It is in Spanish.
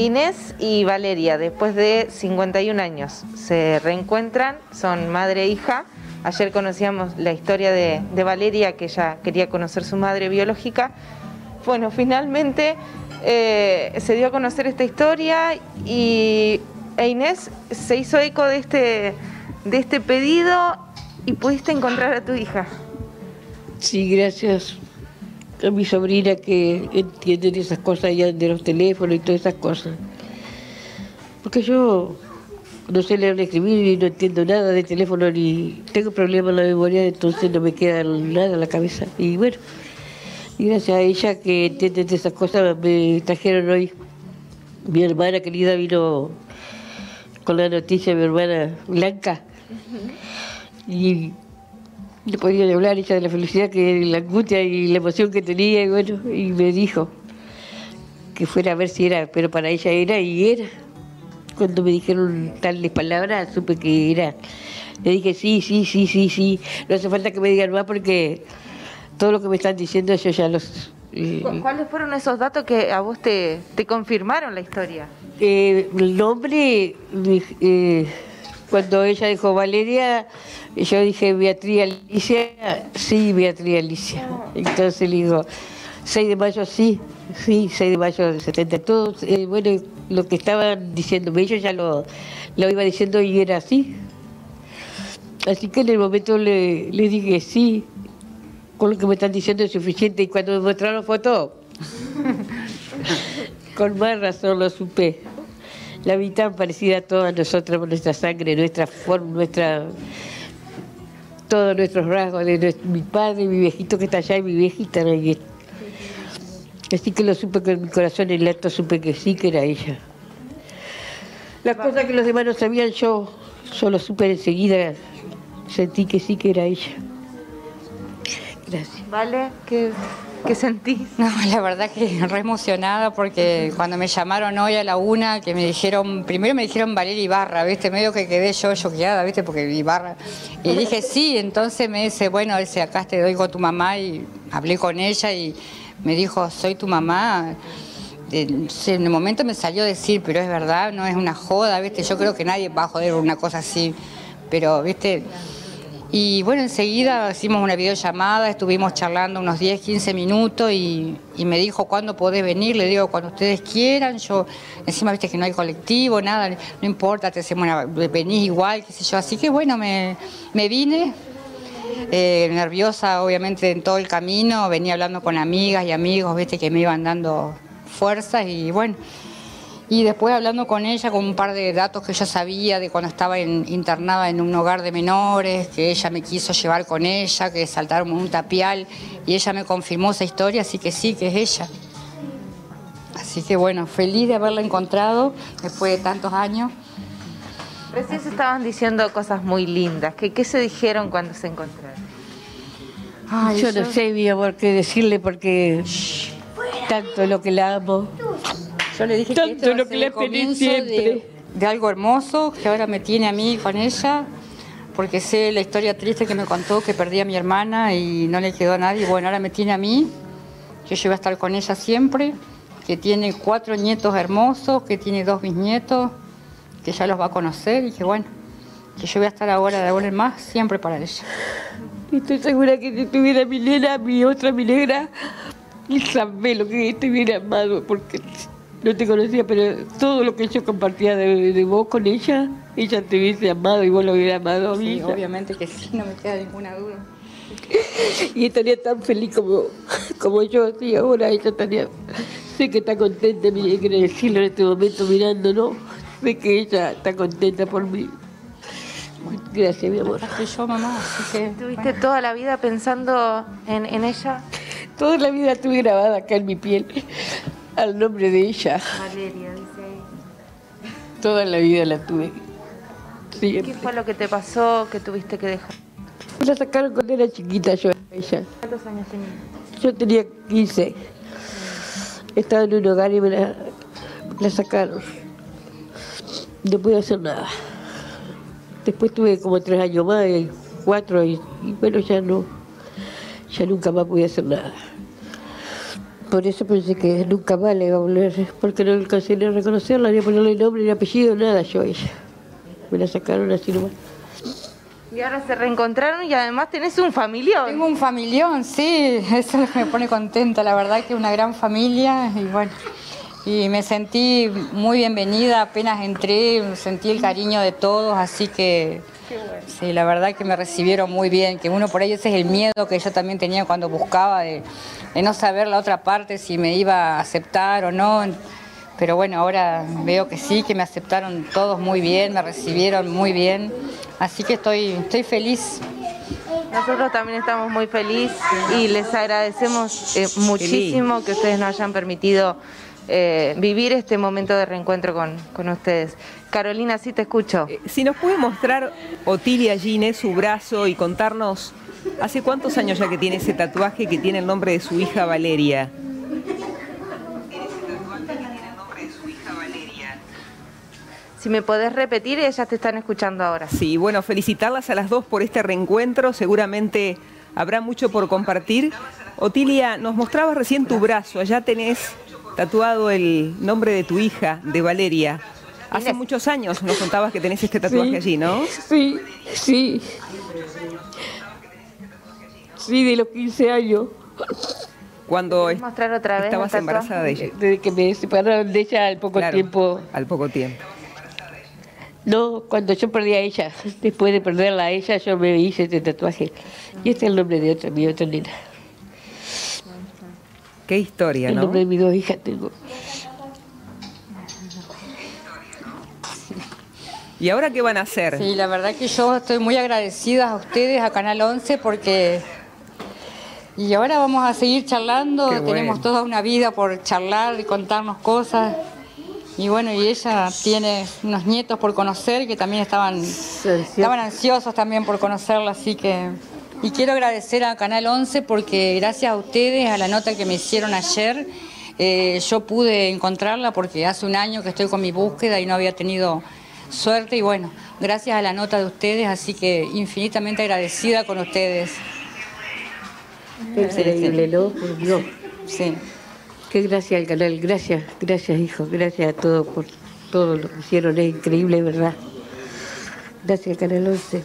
Inés y Valeria, después de 51 años, se reencuentran, son madre e hija. Ayer conocíamos la historia de, Valeria, que ella quería conocer su madre biológica. Bueno, finalmente eh, se dio a conocer esta historia y e Inés se hizo eco de este, de este pedido y pudiste encontrar a tu hija. Sí, gracias a mi sobrina que entienden esas cosas ya de los teléfonos y todas esas cosas. Porque yo no sé leer ni escribir y no entiendo nada de teléfono ni tengo problemas en la memoria, entonces no me queda nada en la cabeza. Y bueno, y gracias a ella que entienden de esas cosas me trajeron hoy. Mi hermana querida vino con la noticia, mi hermana Blanca. Y le podía hablar ella de la felicidad, que la angustia y la emoción que tenía, y bueno, y me dijo que fuera a ver si era, pero para ella era y era. Cuando me dijeron tales palabras, supe que era. Le dije, sí, sí, sí, sí, sí. No hace falta que me digan más porque todo lo que me están diciendo yo ya los... Eh, ¿Cuáles fueron esos datos que a vos te, te confirmaron la historia? Eh, el nombre, eh, cuando ella dijo Valeria, yo dije Beatriz Alicia, sí, Beatriz Alicia. Entonces le digo, 6 de mayo sí, sí, 6 de mayo del 70. Todo, eh, bueno, lo que estaban diciéndome, ellos ya lo, lo iba diciendo y era así. Así que en el momento le, le dije sí, con lo que me están diciendo es suficiente. Y cuando me mostraron fotos, con más razón lo supe. La vi tan parecida a todas nosotras, nuestra sangre, nuestra forma, nuestra todos nuestros rasgos, de mi padre, mi viejito que está allá y mi viejita. Así que lo supe con mi corazón en el acto, supe que sí que era ella. Las cosas que los demás no sabían, yo solo supe enseguida, sentí que sí que era ella. Gracias. ¿Vale? ¿Qué, ¿Qué sentís? No, la verdad que re emocionada porque cuando me llamaron hoy a la una, que me dijeron, primero me dijeron Valeria Ibarra, ¿viste? Medio que quedé yo choqueada, ¿viste? Porque Ibarra. Y dije, sí, entonces me dice, bueno, ese acá te doy con tu mamá y hablé con ella y me dijo, soy tu mamá. En el momento me salió a decir, pero es verdad, no es una joda, ¿viste? Yo creo que nadie va a joder una cosa así, pero, ¿viste? Y bueno, enseguida hicimos una videollamada, estuvimos charlando unos 10, 15 minutos y, me dijo, ¿cuándo podés venir? Le digo, cuando ustedes quieran. Yo, encima, viste que no hay colectivo, nada, no importa, te hacemos una, venís igual, qué sé yo. Así que bueno, me, vine, eh, nerviosa obviamente en todo el camino, venía hablando con amigas y amigos, viste, que me iban dando fuerzas y bueno. Y después hablando con ella con un par de datos que yo sabía de cuando estaba internada en un hogar de menores, que ella me quiso llevar con ella, que saltaron un tapial y ella me confirmó esa historia, así que sí, que es ella. Así que bueno, feliz de haberla encontrado después de tantos años. Recién se estaban diciendo cosas muy lindas. ¿Qué, qué se dijeron cuando se encontraron? yo, no sé, mi amor, qué decirle porque tanto lo que la amo. Yo le dije que esto lo que le pedí siempre. De, algo hermoso que ahora me tiene a mí con ella, porque sé la historia triste que me contó, que perdí a mi hermana y no le quedó a nadie. Bueno, ahora me tiene a mí, que yo voy a estar con ella siempre, que tiene cuatro nietos hermosos, que tiene dos bisnietos, que ya los va a conocer y que bueno, que yo voy a estar ahora de ahora en más siempre para ella. Estoy segura que si tuviera mi nena, mi otra, mi negra, y sabe lo que estuviera amado, porque no te conocía, pero todo lo que yo compartía de, vos con ella, ella te hubiese amado y vos lo hubieras amado a mí. Sí, obviamente que sí, no me queda ninguna duda. y estaría tan feliz como, como yo, sí, ahora ella estaría, sé que está contenta, me quiere decirlo en este momento mirando, ¿no? Sé que ella está contenta por mí. Gracias, mi amor. yo, mamá. ¿Tuviste toda la vida pensando en, en ella? Toda la vida estuve grabada acá en mi piel al nombre de ella. Valeria, dice Toda la vida la tuve. ¿Qué fue lo que te pasó que tuviste que dejar? Me la sacaron cuando era chiquita yo, ella. ¿Cuántos años tenía? Yo tenía 15. Estaba en un hogar y me la, la sacaron. No pude hacer nada. Después tuve como tres años más, cuatro, y, y bueno, ya no, ya nunca más pude hacer nada. Por eso pensé que nunca más le iba a volver, porque no alcancé ni a reconocerla, ni a ponerle nombre, ni apellido, nada yo a ella. Me la sacaron así nomás. Y ahora se reencontraron y además tenés un familión. Tengo un familión, sí, eso es lo que me pone contenta, la verdad que una gran familia y bueno, y me sentí muy bienvenida, apenas entré, sentí el cariño de todos, así que sí, la verdad que me recibieron muy bien, que uno por ahí ese es el miedo que yo también tenía cuando buscaba de, de no saber la otra parte si me iba a aceptar o no. Pero bueno, ahora veo que sí, que me aceptaron todos muy bien, me recibieron muy bien, así que estoy, estoy feliz. Nosotros también estamos muy felices y les agradecemos eh, muchísimo que ustedes nos hayan permitido eh, vivir este momento de reencuentro con, con ustedes. Carolina, sí te escucho. Eh, Si nos puede mostrar Otilia Gine su brazo y contarnos hace cuántos años ya que tiene ese tatuaje que tiene el nombre de su hija Valeria. Si me podés repetir, ellas te están escuchando ahora. Sí, bueno, felicitarlas a las dos por este reencuentro, seguramente habrá mucho por compartir. Otilia, nos mostrabas recién tu brazo, allá tenés tatuado el nombre de tu hija, de Valeria. Hace muchos años nos contabas que tenés este tatuaje Sí. allí, ¿no? Sí, sí. Sí, de los 15 años. Cuando ¿Puedes mostrar otra vez estabas embarazada de ella. Desde que me separaron de ella al poco Claro, tiempo. Al poco tiempo. No, cuando yo perdí a ella, después de perderla a ella, yo me hice este tatuaje. Y este es el nombre de otra, mi otra nena. Qué historia, El ¿no? nombre de mis dos hijas tengo. ¿Y ahora qué van a hacer? Sí, la verdad que yo estoy muy agradecida a ustedes, a Canal 11, porque... Y ahora vamos a seguir charlando, tenemos toda una vida por charlar y contarnos cosas. Y bueno, y ella tiene unos nietos por conocer que también estaban, estaban ansiosos también por conocerla, así que... Y quiero agradecer a Canal 11 porque gracias a ustedes, a la nota que me hicieron ayer, eh, yo pude encontrarla porque hace un año que estoy con mi búsqueda y no había tenido suerte y bueno, gracias a la nota de ustedes, así que infinitamente agradecida con ustedes. Es increíble, ¿no? Sí. Qué gracias al canal, gracias, gracias hijo, gracias a todos por todo lo que hicieron, es increíble, ¿verdad? Gracias al canal 11.